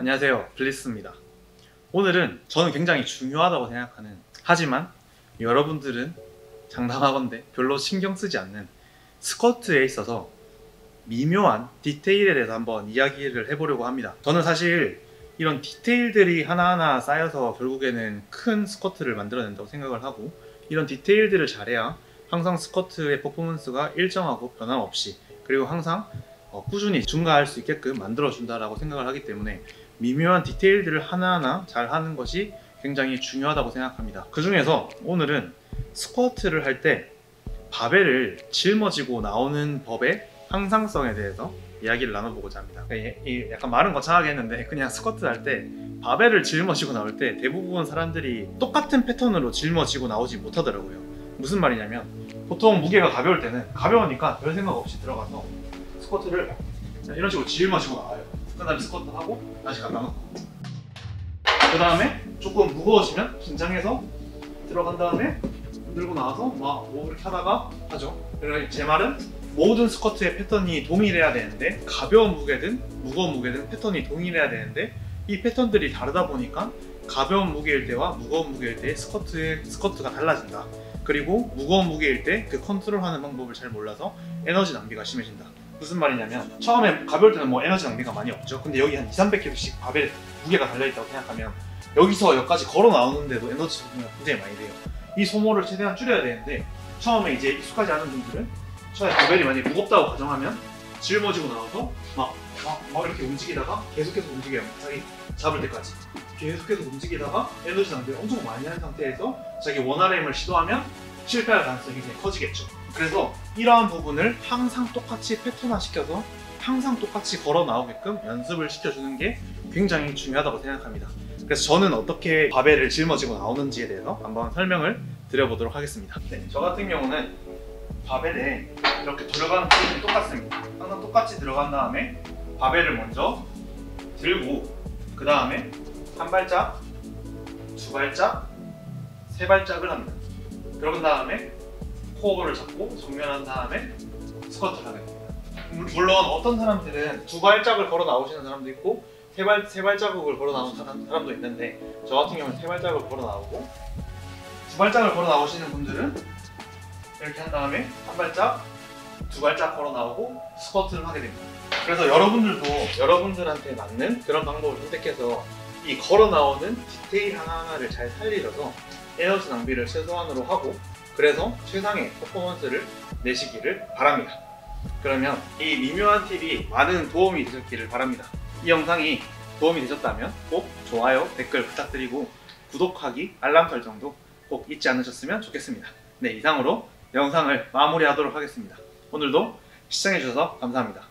안녕하세요. 블리스입니다. 오늘은 저는 굉장히 중요하다고 생각하는 하지만 여러분들은 장담하건대 별로 신경 쓰지 않는 스쿼트에 있어서 미묘한 디테일에 대해서 한번 이야기를 해보려고 합니다. 저는 사실 이런 디테일들이 하나하나 쌓여서 결국에는 큰 스쿼트를 만들어낸다고 생각을 하고 이런 디테일들을 잘해야 항상 스쿼트의 퍼포먼스가 일정하고 변함없이 그리고 항상 어, 꾸준히 증가할 수 있게끔 만들어준다라고 생각을 하기 때문에 미묘한 디테일들을 하나하나 잘 하는 것이 굉장히 중요하다고 생각합니다. 그 중에서 오늘은 스쿼트를 할 때 바벨을 짊어지고 나오는 법의 항상성에 대해서 이야기를 나눠보고자 합니다. 약간 말은 거창하게 했는데 그냥 스쿼트 할 때 바벨을 짊어지고 나올 때 대부분 사람들이 똑같은 패턴으로 짊어지고 나오지 못하더라고요. 무슨 말이냐면 보통 무게가 가벼울 때는 가벼우니까 별 생각 없이 들어가서 스쿼트를 이런 식으로 짊어지고 나와요. 그 다음에 스쿼트 하고 다시 갖다 놓고. 그 다음에 조금 무거워지면 긴장해서 들어간 다음에 들고 나와서 막 뭐 이렇게 하다가 하죠. 그러니까 제 말은 모든 스쿼트의 패턴이 동일해야 되는데 가벼운 무게든 무거운 무게든 패턴이 동일해야 되는데 이 패턴들이 다르다 보니까 가벼운 무게일 때와 무거운 무게일 때 스쿼트의 스쿼트가 달라진다. 그리고 무거운 무게일 때 그 컨트롤하는 방법을 잘 몰라서 에너지 낭비가 심해진다 무슨 말이냐면 처음에 가벼울 때는 뭐 에너지 낭비가 많이 없죠. 근데 여기 한 2, 300kg씩 바벨 무게가 달려있다고 생각하면 여기서 여기까지 걸어 나오는데도 에너지 소모가 굉장히 많이 돼요. 이 소모를 최대한 줄여야 되는데 처음에 이제 익숙하지 않은 분들은 처음에 바벨이 많이 무겁다고 가정하면 짊어지고 나와서 막, 막, 막 이렇게 움직이다가 계속해서 움직여요. 자기 잡을 때까지. 계속해서 움직이다가 에너지 낭비를 엄청 많이 하는 상태에서 자기 원RM을 시도하면 실패할 가능성이 굉장히 커지겠죠 그래서 이러한 부분을 항상 똑같이 패턴화 시켜서 항상 똑같이 걸어 나오게끔 연습을 시켜주는 게 굉장히 중요하다고 생각합니다. 그래서 저는 어떻게 바벨을 짊어지고 나오는지에 대해서 한번 설명을 드려보도록 하겠습니다. 네, 저 같은 경우는 바벨에 이렇게 들어가는 포인이 똑같습니다. 항상 똑같이 들어간 다음에 바벨을 먼저 들고 그 다음에 한 발짝, 두 발짝, 세 발짝을 합니다. 그런 다음에 코어를 잡고 정면한 다음에 스쿼트를 하게 됩니다. 물론 어떤 사람들은 두 발짝을 걸어 나오시는 사람도 있고 세, 발, 세 발자국을 걸어 나오는 사람도 있는데 저 같은 경우는 세 발자국을 걸어 나오고 두 발짝을 걸어 나오시는 분들은 이렇게 한 다음에 한 발짝, 두 발짝 걸어 나오고 스쿼트를 하게 됩니다. 그래서 여러분들도 여러분들한테 맞는 그런 방법을 선택해서 이 걸어 나오는 디테일 하나하나를 잘 살리셔서 에너지 낭비를 최소한으로 하고 그래서 최상의 퍼포먼스를 내시기를 바랍니다. 그러면 이 미묘한 팁이 많은 도움이 되셨기를 바랍니다. 이 영상이 도움이 되셨다면 꼭 좋아요, 댓글 부탁드리고 구독하기, 알람 설정도 꼭 잊지 않으셨으면 좋겠습니다. 네, 이상으로 영상을 마무리하도록 하겠습니다. 오늘도 시청해주셔서 감사합니다.